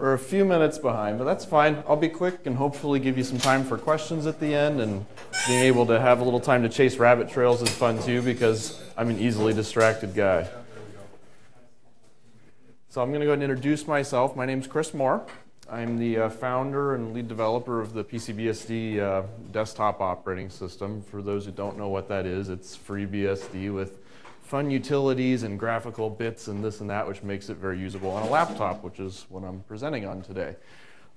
We're a few minutes behind, but that's fine. I'll be quick and hopefully give you some time for questions at the end. And being able to have a little time to chase rabbit trails is fun too because I'm an easily distracted guy. So I'm going to go ahead and introduce myself. My name is Chris Moore. I'm the uh, founder and lead developer of the PCBSD uh, desktop operating system. For those who don't know what that is, it's FreeBSD with fun utilities and graphical bits and this and that, which makes it very usable on a laptop, which is what I'm presenting on today,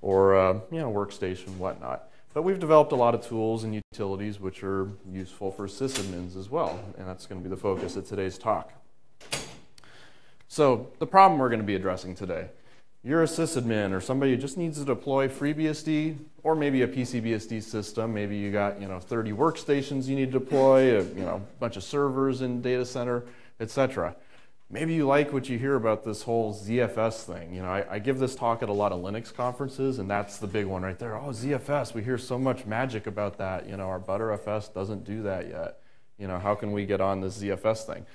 or uh, you know, workstation, whatnot. But we've developed a lot of tools and utilities which are useful for sysadmins as well, and that's going to be the focus of today's talk. So the problem we're going to be addressing today you're a sysadmin or somebody who just needs to deploy FreeBSD or maybe a PCBSD system. Maybe you got you know 30 workstations you need to deploy, a you know bunch of servers in data center, etc. Maybe you like what you hear about this whole ZFS thing. You know, I, I, give this talk at a lot of Linux conferences, and that's the big one right there. Oh, ZFS, we hear so much magic about that. You know, our Btrfs doesn't do that yet. You know, how can we get on this ZFS thing?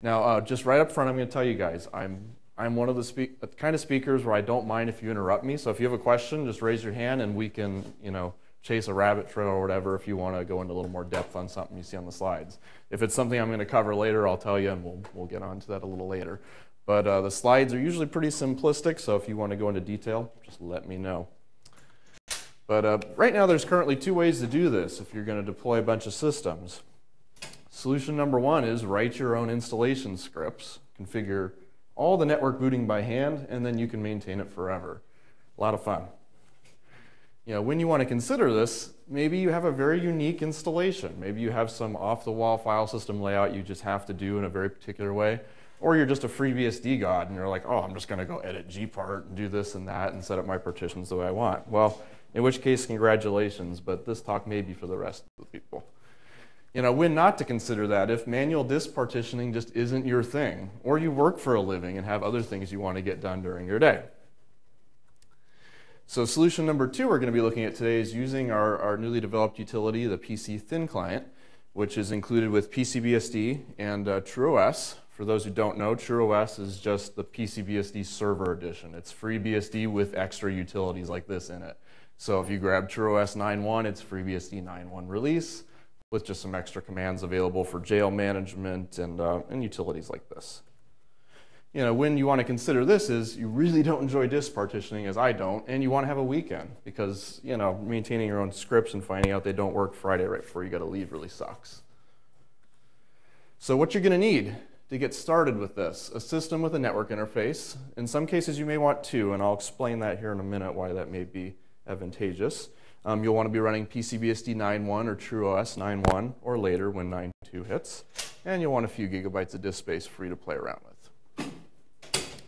Now, uh, just right up front, I'm going to tell you guys, I'm I'm one of the speak, kind of speakers where I don't mind if you interrupt me. So if you have a question, just raise your hand and we can, you know, chase a rabbit trail or whatever if you want to go into a little more depth on something you see on the slides. If it's something I'm going to cover later, I'll tell you and we'll, we'll get onto that a little later. But uh, the slides are usually pretty simplistic, so if you want to go into detail, just let me know. But uh, right now, there's currently two ways to do this if you're going to deploy a bunch of systems. Solution number one is write your own installation scripts, configure all the network booting by hand, and then you can maintain it forever. A lot of fun. You know, when you want to consider this, maybe you have a very unique installation. Maybe you have some off-the-wall file system layout you just have to do in a very particular way. Or you're just a FreeBSD god and you're like, oh, I'm just going to go edit gpart and do this and that and set up my partitions the way I want. Well, in which case, congratulations, but this talk may be for the rest of the people you know, when not to consider that if manual disk partitioning just isn't your thing, or you work for a living and have other things you want to get done during your day. So solution number two we're going to be looking at today is using our, our newly developed utility, the PC Thin Client, which is included with PCBSD and uh, TrueOS. For those who don't know, TrueOS is just the PCBSD server edition. It's FreeBSD with extra utilities like this in it. So if you grab TrueOS 9.1, it's FreeBSD 9.1 release with just some extra commands available for jail management and, uh, and utilities like this. You know, when you want to consider this is you really don't enjoy disk partitioning as I don't, and you want to have a weekend because, you know, maintaining your own scripts and finding out they don't work Friday right before you got to leave really sucks. So what you're going to need to get started with this, a system with a network interface. In some cases you may want two, and I'll explain that here in a minute why that may be advantageous. Um, you'll want to be running PCBSD 9.1 or TrueOS 9.1 or later when 9.2 hits. And you'll want a few gigabytes of disk space for you to play around with.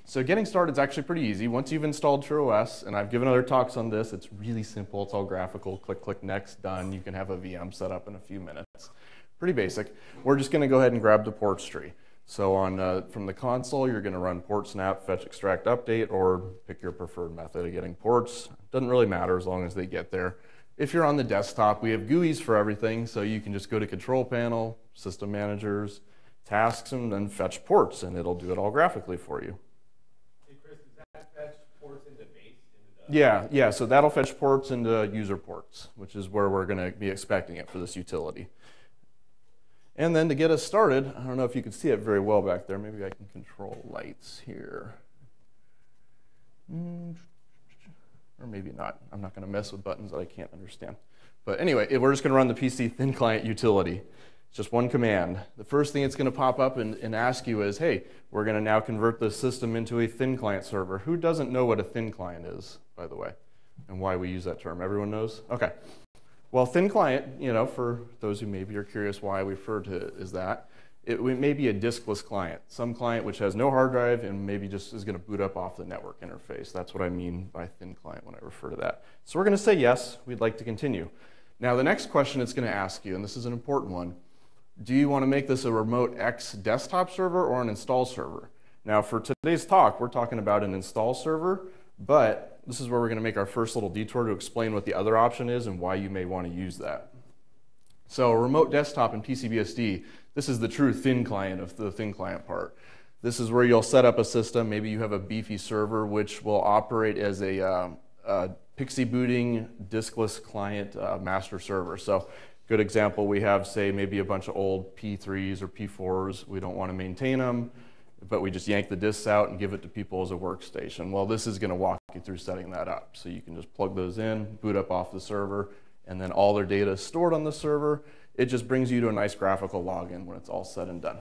So getting started is actually pretty easy. Once you've installed TrueOS, and I've given other talks on this, it's really simple. It's all graphical. Click, click, next, done. You can have a VM set up in a few minutes. Pretty basic. We're just going to go ahead and grab the ports tree. So on uh, from the console, you're going to run portsnap, fetch, extract, update, or pick your preferred method of getting ports. Doesn't really matter as long as they get there. If you're on the desktop, we have GUIs for everything, so you can just go to Control Panel, System Managers, Tasks, and then fetch ports, and it'll do it all graphically for you. Hey Chris, fetch ports into base? Into yeah, yeah, so that'll fetch ports into user ports, which is where we're going to be expecting it for this utility. And then to get us started, I don't know if you can see it very well back there. Maybe I can control lights here. Or maybe not. I'm not going to mess with buttons that I can't understand. But anyway, we're just going to run the PC thin client utility. It's just one command. The first thing it's going to pop up and, and ask you is, hey, we're going to now convert the system into a thin client server. Who doesn't know what a thin client is, by the way, and why we use that term? Everyone knows? Okay. Well, thin client, you know, for those who maybe are curious why I refer to it as that, it may be a diskless client, some client which has no hard drive and maybe just is going to boot up off the network interface. That's what I mean by thin client when I refer to that. So we're going to say yes, we'd like to continue. Now the next question it's going to ask you, and this is an important one, do you want to make this a remote X desktop server or an install server? Now for today's talk, we're talking about an install server, but this is where we're going to make our first little detour to explain what the other option is and why you may want to use that. So remote desktop and PCBSD, this is the true thin client of the thin client part. This is where you'll set up a system. Maybe you have a beefy server which will operate as a, uh, a PXE booting diskless client uh, master server. So good example, we have say maybe a bunch of old P3s or P4s. We don't want to maintain them, but we just yank the disks out and give it to people as a workstation. Well, this is going to walk you through setting that up. So you can just plug those in, boot up off the server, and then all their data is stored on the server. It just brings you to a nice graphical login when it's all said and done.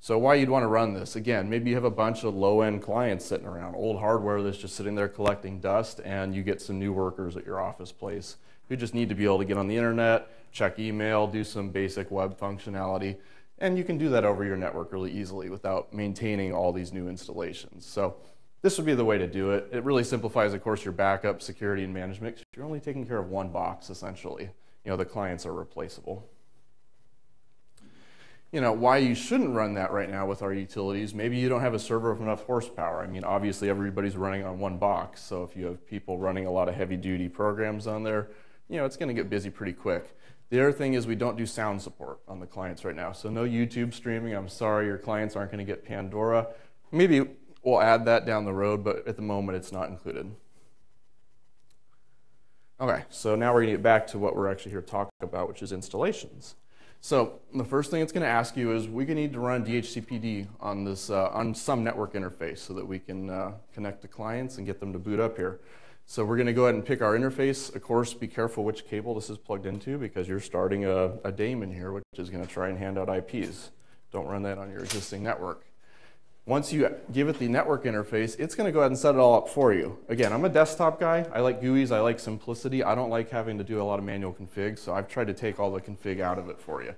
So why you'd want to run this? Again, maybe you have a bunch of low-end clients sitting around, old hardware that's just sitting there collecting dust, and you get some new workers at your office place who just need to be able to get on the internet, check email, do some basic web functionality, and you can do that over your network really easily without maintaining all these new installations. So this would be the way to do it. It really simplifies, of course, your backup, security, and management. You're only taking care of one box, essentially. You know, the clients are replaceable you know, why you shouldn't run that right now with our utilities. Maybe you don't have a server of enough horsepower. I mean, obviously everybody's running on one box, so if you have people running a lot of heavy duty programs on there, you know, it's gonna get busy pretty quick. The other thing is we don't do sound support on the clients right now. So no YouTube streaming. I'm sorry, your clients aren't gonna get Pandora. Maybe we'll add that down the road, but at the moment it's not included. Okay, so now we're gonna get back to what we're actually here to talk about, which is installations. So the first thing it's going to ask you is we going need to run DHCPD on this uh, on some network interface so that we can uh, connect to clients and get them to boot up here. So we're going to go ahead and pick our interface. Of course, be careful which cable this is plugged into because you're starting a, a daemon here, which is going to try and hand out IPs. Don't run that on your existing network. Once you give it the network interface, it's going to go ahead and set it all up for you. Again, I'm a desktop guy. I like GUIs. I like simplicity. I don't like having to do a lot of manual config, so I've tried to take all the config out of it for you.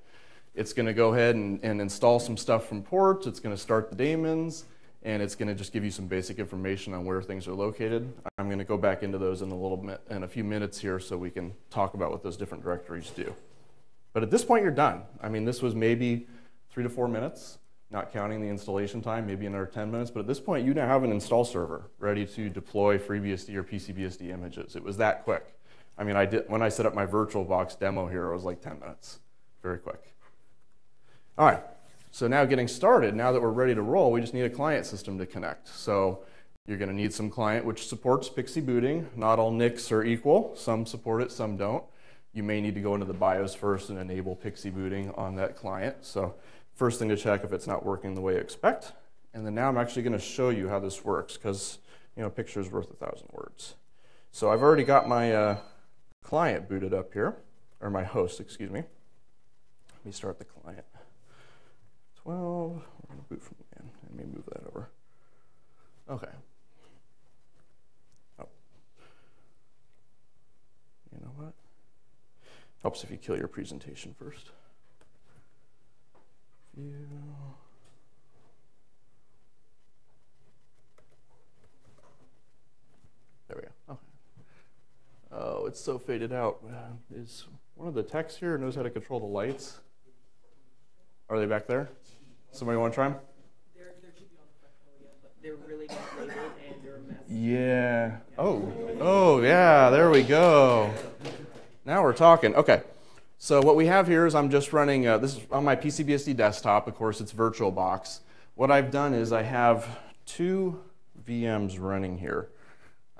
It's going to go ahead and, and install some stuff from ports. It's going to start the daemons, and it's going to just give you some basic information on where things are located. I'm going to go back into those in a little bit, in a few minutes here so we can talk about what those different directories do. But at this point, you're done. I mean, this was maybe three to four minutes not counting the installation time, maybe another 10 minutes. But at this point, you now have an install server ready to deploy FreeBSD or PCBSD images. It was that quick. I mean, I did when I set up my VirtualBox demo here, it was like 10 minutes. Very quick. All right, so now getting started, now that we're ready to roll, we just need a client system to connect. So you're gonna need some client which supports PXE booting. Not all NICs are equal. Some support it, some don't. You may need to go into the BIOS first and enable PXE booting on that client. So First thing to check if it's not working the way you expect. And then now I'm actually going to show you how this works because you know, a picture is worth a thousand words. So I've already got my uh, client booted up here, or my host, excuse me. Let me start the client. 12, we're going to boot from the end. Let me move that over. Okay. Oh. You know what? Helps if you kill your presentation first. There we go. Okay. Oh, it's so faded out. Uh, is one of the techs here knows how to control the lights? Are they back there? Somebody want to try them? They're, they're on the front but they're really not labeled and they're a mess. Yeah. Oh. Oh, yeah. There we go. Now we're talking. Okay. So what we have here is I'm just running, uh, this is on my PCBSD desktop, of course it's VirtualBox. What I've done is I have two VMs running here.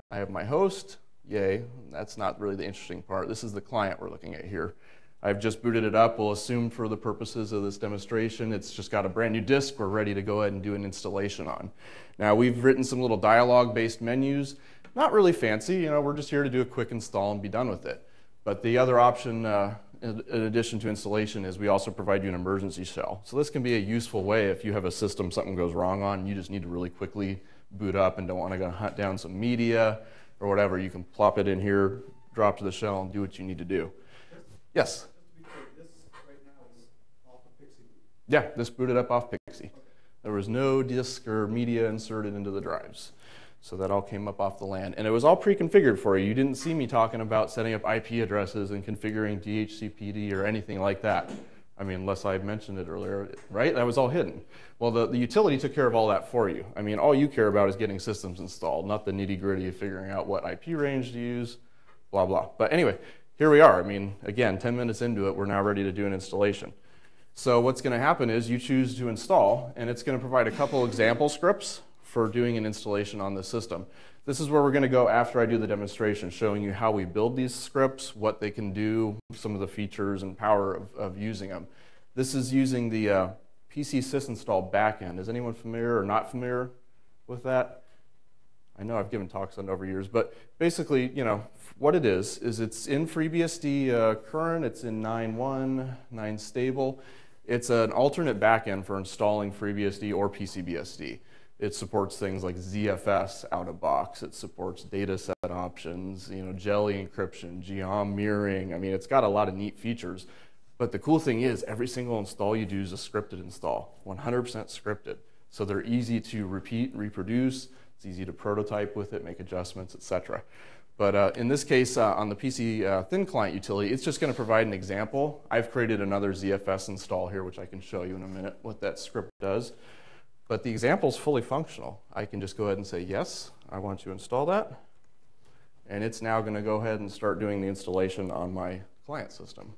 I have my host, yay, that's not really the interesting part. This is the client we're looking at here. I've just booted it up. We'll assume for the purposes of this demonstration, it's just got a brand new disk we're ready to go ahead and do an installation on. Now we've written some little dialogue-based menus. Not really fancy, you know, we're just here to do a quick install and be done with it. But the other option uh, in addition to installation is we also provide you an emergency shell. So this can be a useful way if you have a system something goes wrong on, you just need to really quickly boot up and don't want to go hunt down some media or whatever. You can plop it in here, drop to the shell, and do what you need to do. Yes? Yeah, this booted up off PXE. There was no disk or media inserted into the drives. So that all came up off the LAN. And it was all pre-configured for you. You didn't see me talking about setting up IP addresses and configuring DHCPD or anything like that. I mean, unless I mentioned it earlier, right? That was all hidden. Well, the, the utility took care of all that for you. I mean, all you care about is getting systems installed, not the nitty gritty of figuring out what IP range to use, blah, blah. But anyway, here we are. I mean, again, 10 minutes into it, we're now ready to do an installation. So what's going to happen is you choose to install, and it's going to provide a couple example scripts for doing an installation on the system. This is where we're going to go after I do the demonstration, showing you how we build these scripts, what they can do, some of the features and power of, of using them. This is using the uh, PC sysinstall backend. Is anyone familiar or not familiar with that? I know I've given talks on it over years, but basically, you know, what it is, is it's in FreeBSD uh, current, it's in 9.1, 9 stable. It's an alternate backend for installing FreeBSD or PCBSD. It supports things like ZFS out of box. It supports data set options, you know, GELI encryption, geom mirroring. I mean, it's got a lot of neat features. But the cool thing is, every single install you do is a scripted install, 100% scripted. So they're easy to repeat, reproduce. It's easy to prototype with it, make adjustments, etc. But uh, in this case, uh, on the PC uh, thin client utility, it's just going to provide an example. I've created another ZFS install here, which I can show you in a minute what that script does. But the example is fully functional. I can just go ahead and say, yes, I want to install that. And it's now going to go ahead and start doing the installation on my client system.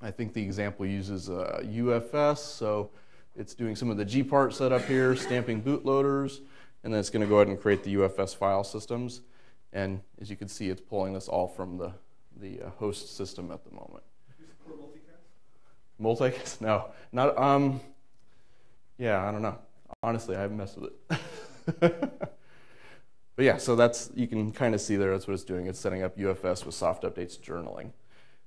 I think the example uses uh, UFS, so it's doing some of the GPart setup here, stamping bootloaders, and then it's going to go ahead and create the UFS file systems. And as you can see, it's pulling this all from the, the uh, host system at the moment. Multicast? No, not. Um, yeah, I don't know. Honestly, I haven't messed with it. but yeah, so that's you can kind of see there. That's what it's doing. It's setting up UFS with soft updates journaling.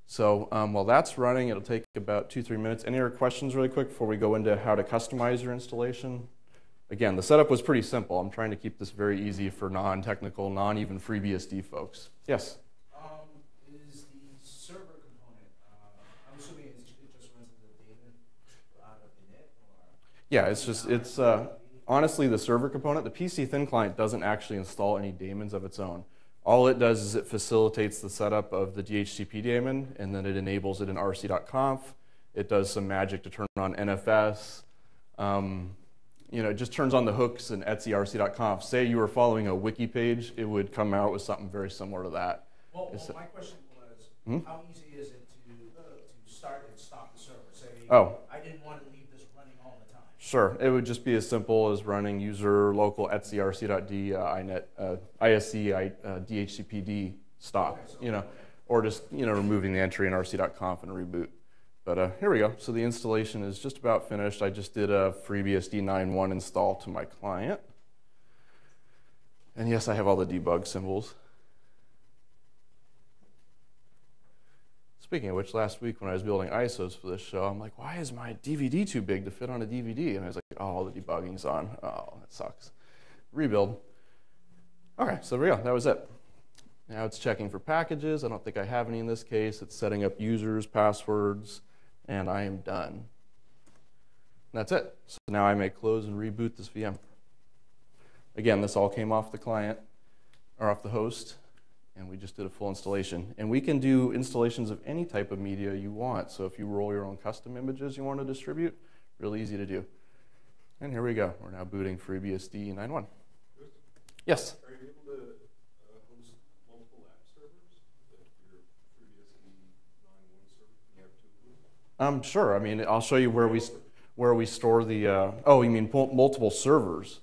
So um, while that's running, it'll take about two, three minutes. Any other questions really quick before we go into how to customize your installation? Again, the setup was pretty simple. I'm trying to keep this very easy for non-technical, non-even FreeBSD folks. Yes? Um, is the server component, uh, I'm assuming it just runs the daemon out of the net? Or Yeah, it's just, it's uh, honestly the server component. The PC thin client doesn't actually install any daemons of its own. All it does is it facilitates the setup of the DHCP daemon, and then it enables it in rc.conf. It does some magic to turn on NFS. Um, you know, it just turns on the hooks in etc.rc.conf. Say you were following a wiki page, it would come out with something very similar to that. Well, well, my question was, Hmm? how easy is it to, uh, to start and stop the server? Say, Oh. I didn't want to leave this running all the time. Sure, it would just be as simple as running user local etcrc.d uh, inet uh, isc I, uh, dhcpd stop, you know, or just you know removing the entry in rc.conf and reboot. But uh, here we go. So the installation is just about finished. I just did a FreeBSD 9.1 install to my client, and yes, I have all the debug symbols. Speaking of which, last week when I was building ISOs for this show, I'm like, why is my DVD too big to fit on a DVD? And I was like, oh, the debugging's on. Oh, that sucks. Rebuild. Okay, so there we go. That was it. Now it's checking for packages. I don't think I have any in this case. It's setting up users, passwords, and I am done. That's it. So now I may close and reboot this VM. Again, this all came off the client or off the host and we just did a full installation. And we can do installations of any type of media you want. So if you roll your own custom images you want to distribute, really easy to do. And here we go. We're now booting FreeBSD 9.1. Yes? Are you able to uh, host multiple app servers? Like your FreeBSD 9.1 server, can you have two of them? Um, sure. I mean, I'll show you where we, where we store the, uh, oh, you mean multiple servers?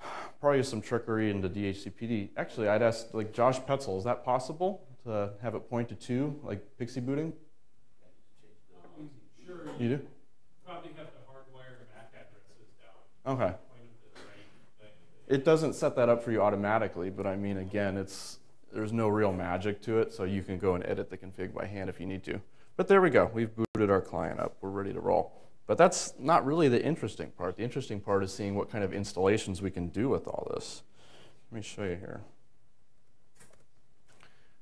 Probably some trickery into DHCPD. Actually, I'd ask, like, Josh Paetzel, is that possible to have it point to two, like PXE booting? Sure, You do? probably have to hardwire MAC addresses down, Okay. point them to the right thing. It doesn't set that up for you automatically, but I mean, again, it's there's no real magic to it, so you can go and edit the config by hand if you need to. But there we go. We've booted our client up. We're ready to roll. But that's not really the interesting part. The interesting part is seeing what kind of installations we can do with all this. Let me show you here.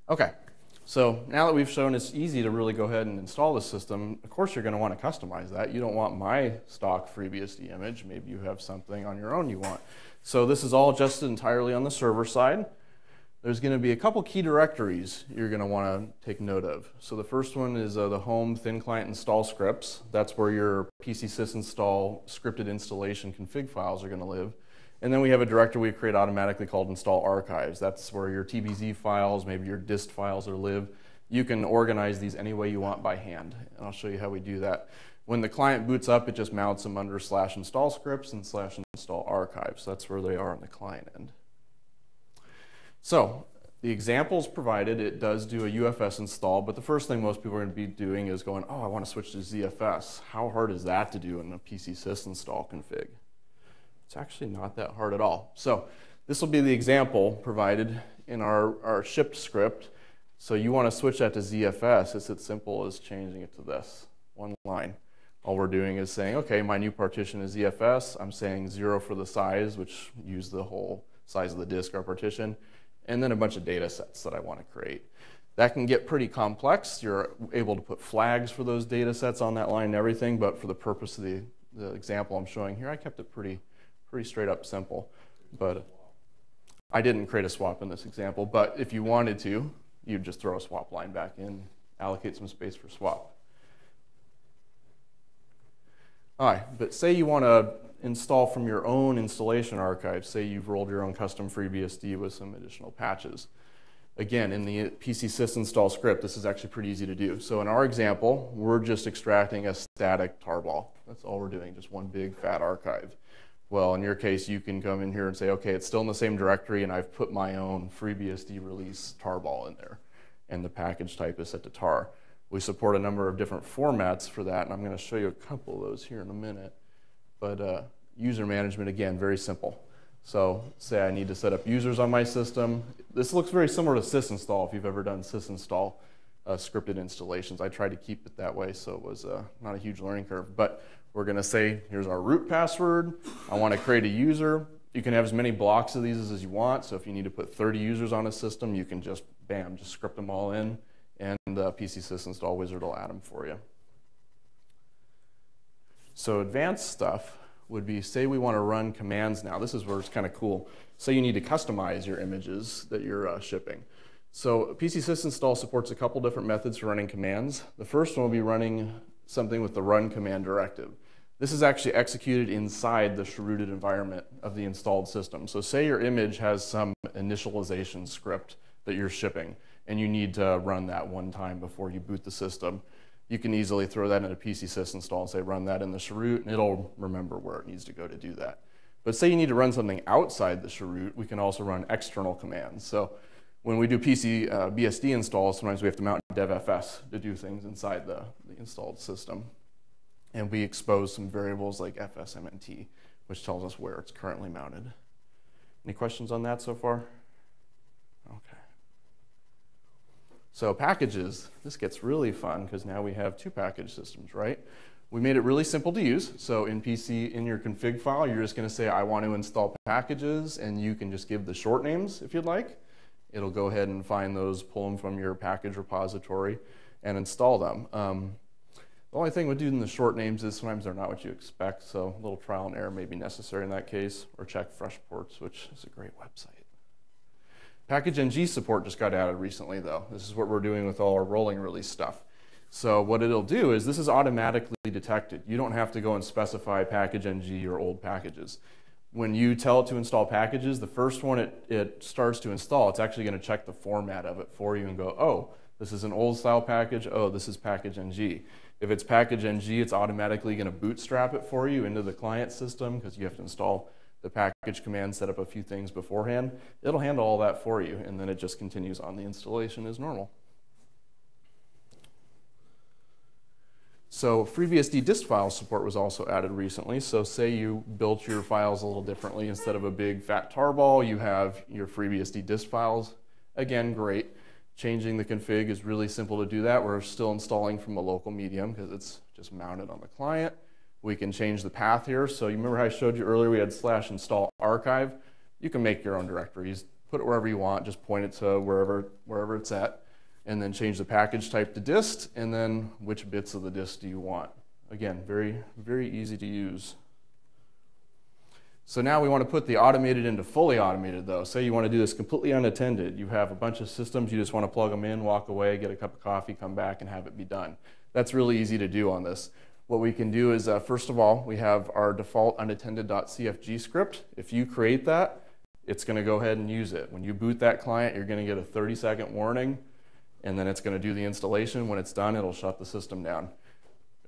Okay, so now that we've shown it's easy to really go ahead and install the system, of course you're going to want to customize that. You don't want my stock FreeBSD image. Maybe you have something on your own you want. So this is all just entirely on the server side. There's going to be a couple key directories you're going to want to take note of. So the first one is uh, the home thin client install scripts. That's where your PC sysinstall scripted installation config files are going to live. And then we have a directory we create automatically called install archives. That's where your TBZ files, maybe your dist files are live. You can organize these any way you want by hand, and I'll show you how we do that. When the client boots up, it just mounts them under slash install scripts and slash install archives. That's where they are on the client end. So the examples provided, it does do a UFS install, but the first thing most people are going to be doing is going, oh, I want to switch to ZFS. How hard is that to do in a PC sys install config? It's actually not that hard at all. So this will be the example provided in our, our shipped script. So you want to switch that to ZFS. It's as simple as changing it to this, one line. All we're doing is saying, okay, my new partition is ZFS. I'm saying zero for the size, which use the whole size of the disk, or partition and then a bunch of data sets that I want to create. That can get pretty complex. You're able to put flags for those data sets on that line and everything, but for the purpose of the, the example I'm showing here, I kept it pretty, pretty straight up simple. But I didn't create a swap in this example, but if you wanted to, you'd just throw a swap line back in, allocate some space for swap. All right, but say you want to install from your own installation archive. Say you've rolled your own custom FreeBSD with some additional patches. Again, in the PC sys install script, this is actually pretty easy to do. So in our example, we're just extracting a static tarball. That's all we're doing, just one big fat archive. Well, in your case, you can come in here and say, okay, it's still in the same directory, and I've put my own FreeBSD release tarball in there, and the package type is set to tar. We support a number of different formats for that, and I'm going to show you a couple of those here in a minute. But uh, user management, again, very simple. So say I need to set up users on my system. This looks very similar to sysinstall if you've ever done sysinstall uh, scripted installations. I tried to keep it that way so it was uh, not a huge learning curve. But we're going to say, here's our root password. I want to create a user. You can have as many blocks of these as you want. So if you need to put 30 users on a system, you can just, bam, just script them all in. And the PC sysinstall wizard will add them for you. So advanced stuff would be, say we want to run commands now. This is where it's kind of cool. Say you need to customize your images that you're uh, shipping. So PC sysinstall supports a couple different methods for running commands. The first one will be running something with the run command directive. This is actually executed inside the chrooted environment of the installed system. So say your image has some initialization script that you're shipping, and you need to run that one time before you boot the system you can easily throw that in a PC sysinstall and say run that in the chroot, and it'll remember where it needs to go to do that. But say you need to run something outside the chroot, we can also run external commands. So when we do PC uh, BSD installs, sometimes we have to mount devfs to do things inside the, the installed system. And we expose some variables like fsmnt, which tells us where it's currently mounted. Any questions on that so far? Okay. So packages, this gets really fun because now we have two package systems, right? We made it really simple to use. So in PC, in your config file, you're just going to say, I want to install packages, and you can just give the short names if you'd like. It'll go ahead and find those, pull them from your package repository, and install them. Um, the only thing with doing the short names is sometimes they're not what you expect, so a little trial and error may be necessary in that case, or check Freshports, which is a great website. Package NG support just got added recently though. This is what we're doing with all our rolling release stuff. So what it'll do is this is automatically detected. You don't have to go and specify pkgng or old packages. When you tell it to install packages, the first one it, it starts to install, it's actually going to check the format of it for you and go, oh, this is an old style package. Oh, this is pkgng. If it's pkgng, it's automatically going to bootstrap it for you into the client system because you have to install the package command, set up a few things beforehand, it'll handle all that for you, and then it just continues on the installation as normal. So FreeBSD dist file support was also added recently. So say you built your files a little differently. Instead of a big fat tarball, you have your FreeBSD dist files. Again, great. Changing the config is really simple to do that. We're still installing from a local medium because it's just mounted on the client. We can change the path here. So you remember how I showed you earlier we had slash install archive? You can make your own directories, put it wherever you want, just point it to wherever, wherever it's at, and then change the package type to dist, and then which bits of the dist do you want. Again, very, very easy to use. So now we want to put the automated into fully automated though. Say you want to do this completely unattended. You have a bunch of systems, you just want to plug them in, walk away, get a cup of coffee, come back and have it be done. That's really easy to do on this. What we can do is, uh, first of all, we have our default unattended.cfg script. If you create that, it's going to go ahead and use it. When you boot that client, you're going to get a 30 second warning, and then it's going to do the installation. When it's done, it'll shut the system down.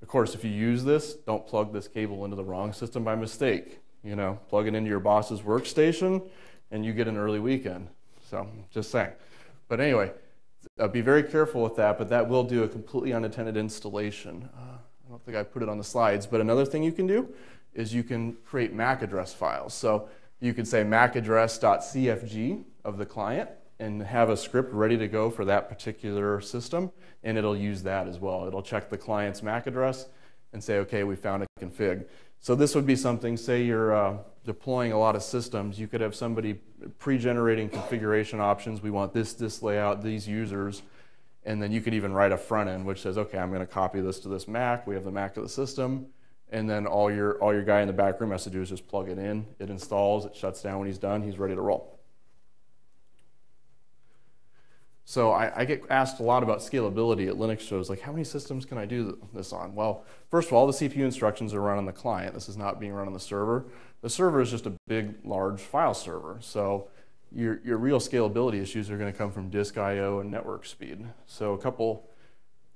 Of course, if you use this, don't plug this cable into the wrong system by mistake. You know, plug it into your boss's workstation and you get an early weekend. So, just saying. But anyway, uh, be very careful with that, but that will do a completely unattended installation. Uh, don't think I put it on the slides, but another thing you can do is you can create MAC address files. So you could say macaddress.cfg of the client and have a script ready to go for that particular system, and it'll use that as well. It'll check the client's MAC address and say, okay, we found a config. So this would be something, say you're uh, deploying a lot of systems, you could have somebody pre-generating configuration options. We want this, this layout, these users, and then you could even write a front end which says, okay, I'm going to copy this to this Mac. We have the Mac of the system, and then all your all your guy in the back room has to do is just plug it in. It installs. It shuts down when he's done. He's ready to roll. So I, I, get asked a lot about scalability at Linux shows, like how many systems can I do this on? Well, first of all, the CPU instructions are run on the client. This is not being run on the server. The server is just a big, large file server. So your, your real scalability issues are going to come from disk I/O and network speed. So a couple,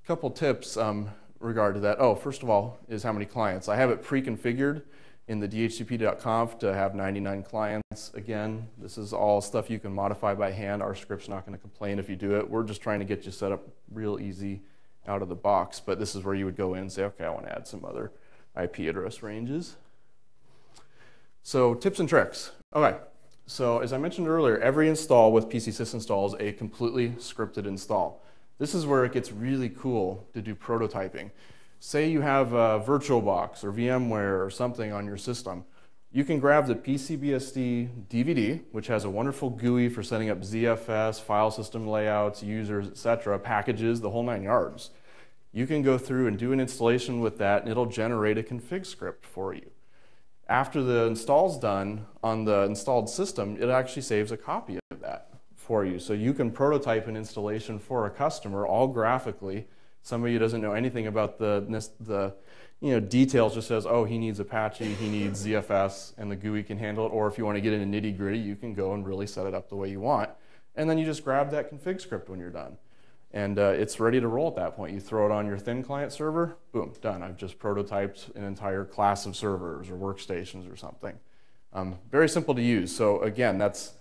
couple tips um, regard to that. Oh, first of all, is how many clients. I have it pre-configured in the dhcp.conf to have 99 clients. Again, this is all stuff you can modify by hand. Our script's not going to complain if you do it. We're just trying to get you set up real easy out of the box. But this is where you would go in and say, okay, I want to add some other IP address ranges. So tips and tricks. Okay, so as I mentioned earlier, every install with PC Sysinstall is a completely scripted install. This is where it gets really cool to do prototyping. Say you have a VirtualBox or VMware or something on your system. You can grab the PCBSD DVD, which has a wonderful GUI for setting up ZFS, file system layouts, users, etc., packages, the whole nine yards. You can go through and do an installation with that, and it'll generate a config script for you. After the install's done on the installed system, it actually saves a copy of that for you. So you can prototype an installation for a customer all graphically. Somebody who doesn't know anything about the, the you know, details just says, oh, he needs Apache, he needs ZFS, and the GUI can handle it. Or if you want to get into nitty gritty, you can go and really set it up the way you want. And then you just grab that config script when you're done and uh, it's ready to roll at that point. You throw it on your thin client server, boom, done. I've just prototyped an entire class of servers or workstations or something. Um, very simple to use. So again, that's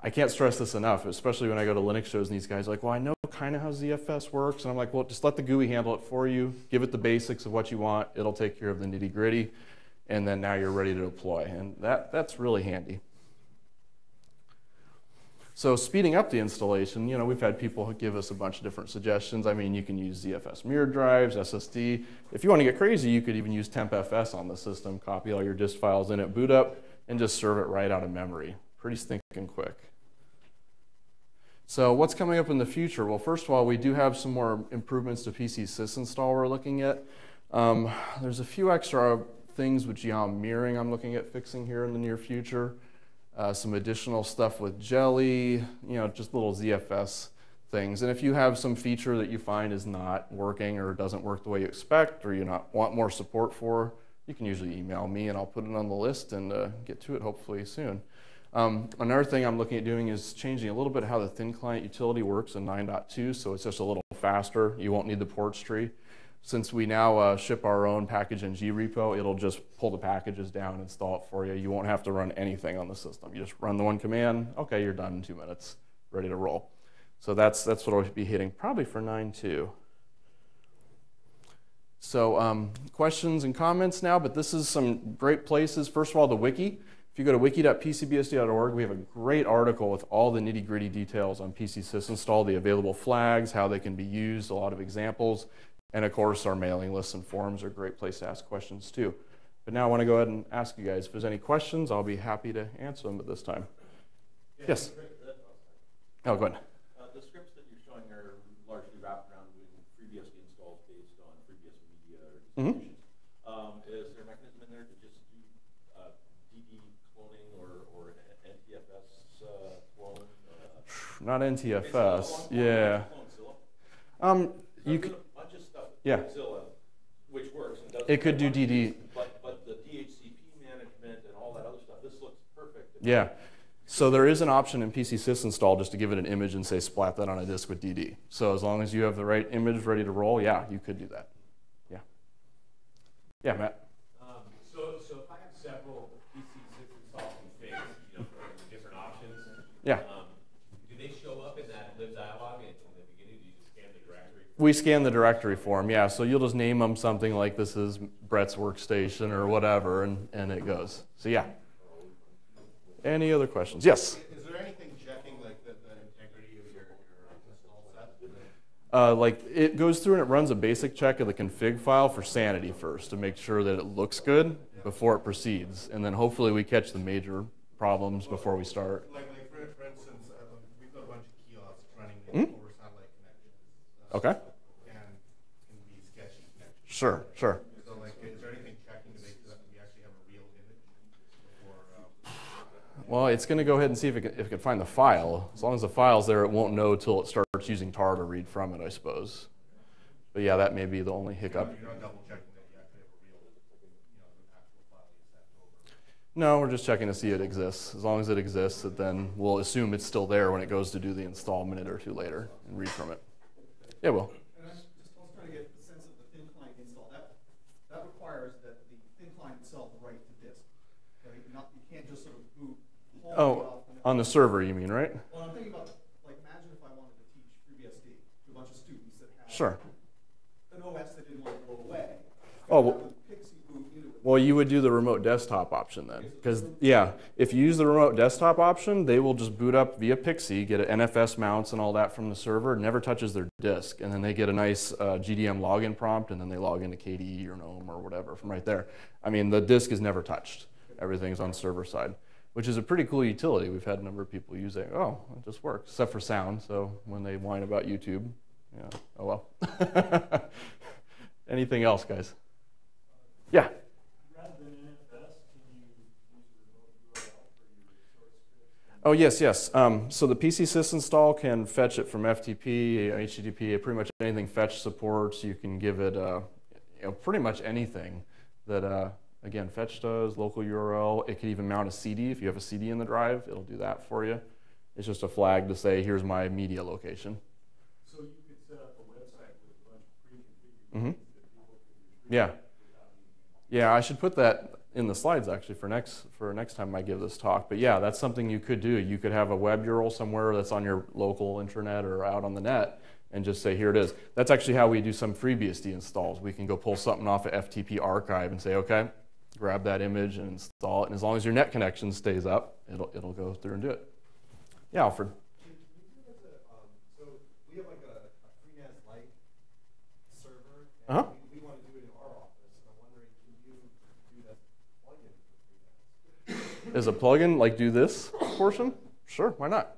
I can't stress this enough, especially when I go to Linux shows and these guys are like, well, I know kind of how ZFS works. And I'm like, well, just let the GUI handle it for you. Give it the basics of what you want. It'll take care of the nitty gritty. And then now you're ready to deploy. And that, that's really handy. So speeding up the installation, you know, we've had people give us a bunch of different suggestions. I mean, you can use ZFS mirror drives, SSD. If you want to get crazy, you could even use tmpfs on the system, copy all your disk files in it, boot up, and just serve it right out of memory. Pretty stinking quick. So what's coming up in the future? Well, first of all, we do have some more improvements to PC sysinstall we're looking at. Um, there's a few extra things with geom mirroring I'm looking at fixing here in the near future uh, some additional stuff with GELI, you know, just little ZFS things. And if you have some feature that you find is not working or doesn't work the way you expect or you not want more support for, you can usually email me and I'll put it on the list and uh, get to it hopefully soon. Um, another thing I'm looking at doing is changing a little bit how the thin client utility works in 9.2 so it's just a little faster. You won't need the ports tree. Since we now uh, ship our own pkgng repo, it'll just pull the packages down, install it for you. You won't have to run anything on the system. You just run the one command. Okay, you're done in two minutes, ready to roll. So that's that's what I'll be hitting probably for 9.2. So um, questions and comments now, but this is some great places. First of all, the wiki. If you go to wiki.pcbsd.org, we have a great article with all the nitty gritty details on PC sysinstall, the available flags, how they can be used, a lot of examples. And of course, our mailing lists and forums are a great place to ask questions too. But now I want to go ahead and ask you guys if there's any questions. I'll be happy to answer them at this time. Yeah, yes. Oh, go ahead. Uh, the scripts that you're showing are largely wrapped around doing FreeBSD installs based on FreeBSD media or mm -hmm. um, is there a mechanism in there to just do uh, DD cloning or, or NTFS uh, clone? Uh, Not NTFS, yeah. um, you could yeah. Which works. And does it could do DD. But, but the DHCP management and all that other stuff, this looks perfect. Yeah. So there is an option in PC sysinstall just to give it an image and say splat that on a disk with DD. So as long as you have the right image ready to roll, yeah, you could do that. Yeah. Yeah, Matt. Um, so, so if I have several PC sysinstall configs, you know, for different options. Yeah. Um, do they show up in that lib dialog in, in the beginning? Do you just scan the directory? We scan the directory for them, yeah. So you'll just name them something like this is Brett's workstation or whatever, and, and it goes. So yeah. Any other questions? Yes. Is there anything checking like the, the integrity of your, your install set? Uh, like it goes through and it runs a basic check of the config file for sanity first to make sure that it looks good before it proceeds, and then hopefully we catch the major problems before we start. Like, like for, for instance, uh, we've got a bunch of kiosks running Mhm. over satellite connections. uh, Okay. And can be sketchy connections. Sure, sure. So like, is there anything checking to make sure that we actually have a real image before, um, Well, it's going to go ahead and see if it, can, if it can find the file. As long as the file's there, it won't know till it starts using tar to read from it, I suppose. But yeah, that may be the only hiccup. you're not double checking that you actually have a real, you know, the actual file you sent over? No, we're just checking to see it exists. As long as it exists, it then we'll assume it's still there when it goes to do the install a minute or two later and read from it. Yeah, Will. And I just was trying to get the sense of the thin client install. That, that requires that the thin client itself write to disk. Okay, not, you can't just sort of boot wholly Oh, on the server, you mean, right? Well, I'm thinking about, like, imagine if I wanted to teach FreeBSD to a bunch of students that have Sure. an OS that didn't want to go away. Oh, well- have them PXE boot into it. Well, you would do the remote desktop option then. Because, yeah, if you use the remote desktop option, they will just boot up via PXE, get NFS mounts and all that from the server, never touches their disk. And then they get a nice uh, GDM login prompt, and then they log into KDE or GNOME or whatever from right there. I mean, the disk is never touched. Everything's on server side, which is a pretty cool utility. We've had a number of people use it. Oh, it just works, except for sound. So when they whine about YouTube, yeah, oh well. Anything else, guys? Yeah. Oh, yes, yes. Um, so the PC sysinstall can fetch it from FTP, HTTP, pretty much anything fetch supports. You can give it uh, you know, pretty much anything that, uh, again, fetch does, local URL. It could even mount a CD. If you have a CD in the drive, it'll do that for you. It's just a flag to say, here's my media location. So you could set up a website with a bunch of pre-configured mm-hmm. could retrieve Yeah. Yeah, I should put that in the slides actually for next for next time I give this talk. But yeah, that's something you could do. You could have a web URL somewhere that's on your local intranet or out on the net and just say here it is. That's actually how we do some FreeBSD installs. We can go pull something off of FTP archive and say, okay, grab that image and install it. And as long as your net connection stays up, it'll it'll go through and do it. Yeah, Alfred. Can can you give us a, um, so we have like a, a FreeNAS Lite server, and we, we wanna do it in our office, and I'm wondering, can you do that plugin for Is a plugin like do this portion? Sure, why not?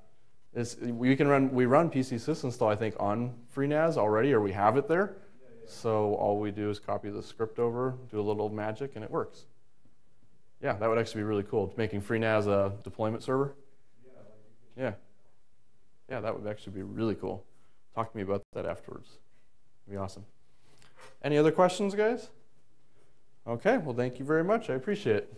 It's, we can run we run PC sysinstall I think on FreeNAS already, or we have it there. So all we do is copy the script over, do a little magic, and it works. Yeah, that would actually be really cool. Making FreeNAS a deployment server. Yeah. Yeah, that would actually be really cool. Talk to me about that afterwards. It'd be awesome. Any other questions, guys? Okay, well, thank you very much. I appreciate it.